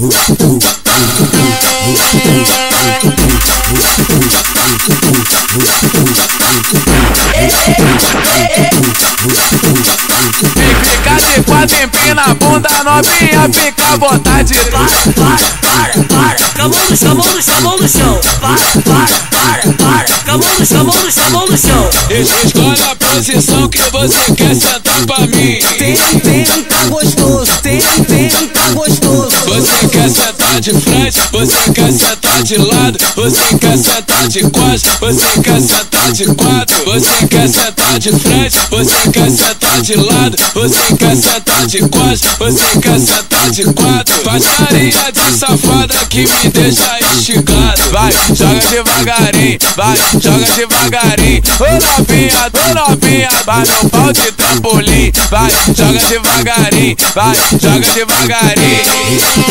Fica de quatro, empina a bunda novinha, fica à vontade. Para, para, para, para, com a mão no chão, mão no chão, no chão. Para, para, para, para, com a mão no chão, mão no chão, mão no chão. Escolhe a posição que você quer sentar pra mim. Tem, tem, tá gostoso, tem, tem, tá. Você quer sentar de frente, você quer sentar de lado, você quer sentar de costas, você quer sentar de quatro, você quer sentar de frente, você quer sentar de lado, você quer sentar de costas, você quer sentar de quatro. Baixaria de safada que me deixa instigado. Vai, joga devagarinho, vai, joga devagarinho. Ô novinha, ô novinha, vai no pau de trampolim. Vai, joga devagarinho, vai, joga devagarinho.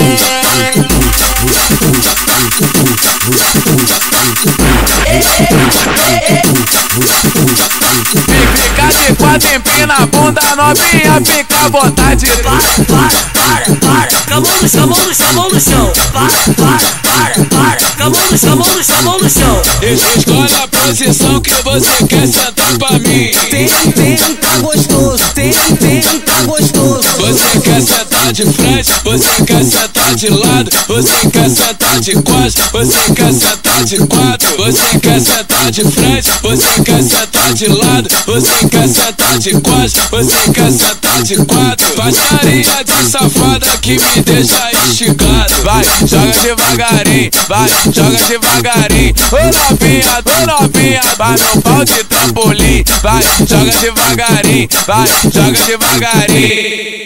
Fica de quatro, empina a bunda novinha, fica à vontade. Para, para, para, para, com a mão no chão, mão no chão, no chão. Para, para, para, para, com a mão no chão, mão no chão, mão no chão. Escolhe a posição que você quer sentar pra mim. Tem, tem, Você quer sentar de frente, você quer sentar de lado, você quer sentar de costas, você quer sentar de quatro, você quer sentar de frente, você quer sentar de lado, você quer sentar de costas, você quer sentar de quatro. Baixaria de safada que me deixa instigado. Vai, joga devagarinho, vai, joga devagarinho. Ô novinha, ô novinha, vai no pau de trampolim. Vai, joga devagarinho, vai, joga devagarinho.